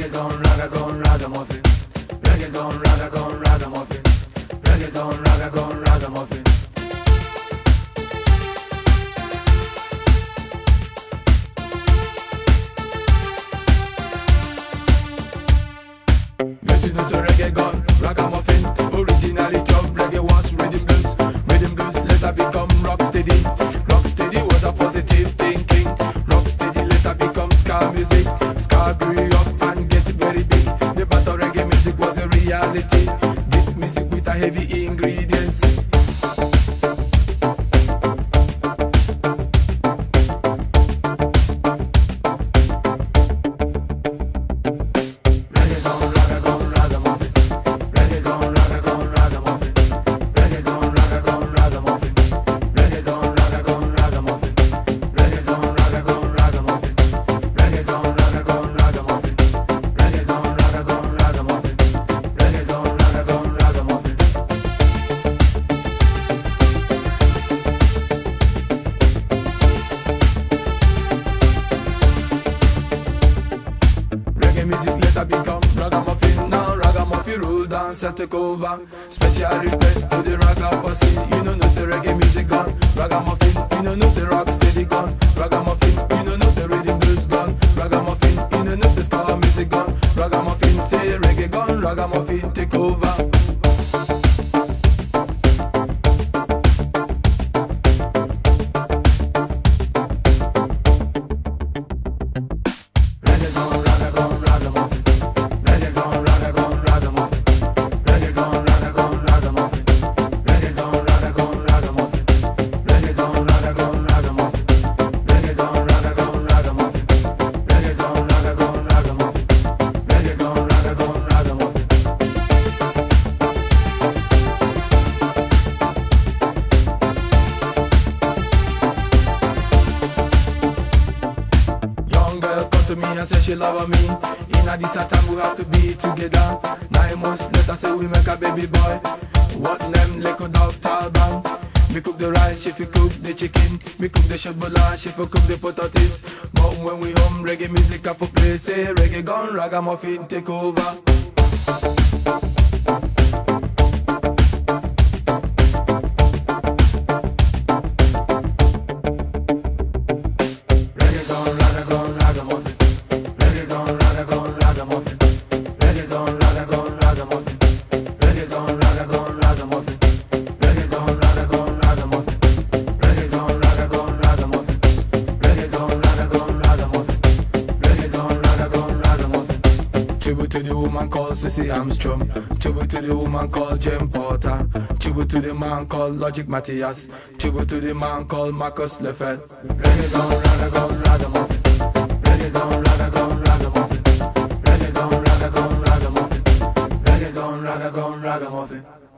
you know, so reggae gone, ragamuffin. Originality of reggae was rhythm blues. Rhythm blues later become rock steady. Rock steady was a positive thinking. Rock steady later become ska music. Ska grew ingredients. Music later become ragamuffin. Now ragamuffin rule dance and take over Special request to the ragamuffin You know no say reggae music gone. Ragamuffin, you know no say rock steady gone. Ragamuffin, you know no say rhythm blues gone. Ragamuffin, you know no say ska music gone. Ragamuffin say reggae gone. Ragamuffin take over ragamuffin. And say she love me. In a this time we have to be together. Nine months later say we make a baby boy. What name little Dr Alban? Me cook the rice, she fi cook the chicken. Me cook the shobola, she fi cook the potatoes. But when we home, reggae music a for play. Say reggae gone, ragamuffin take over. Tribute to the woman called Sissy Armstrong. Tribute to the woman called Jim Porter. Tribute to the man called Logic Matthias. Tribute to the man called Marcus Lefel. Ready down, rather go, rather muffin. Ready down, rather go, rather muffin. Ready down, rather go, rather muffin. Ready down, rather go, rather muffin.